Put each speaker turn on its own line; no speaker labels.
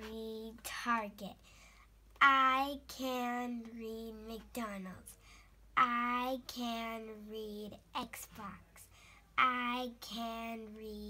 Read Target. I can read McDonald's. I can read Xbox. I can read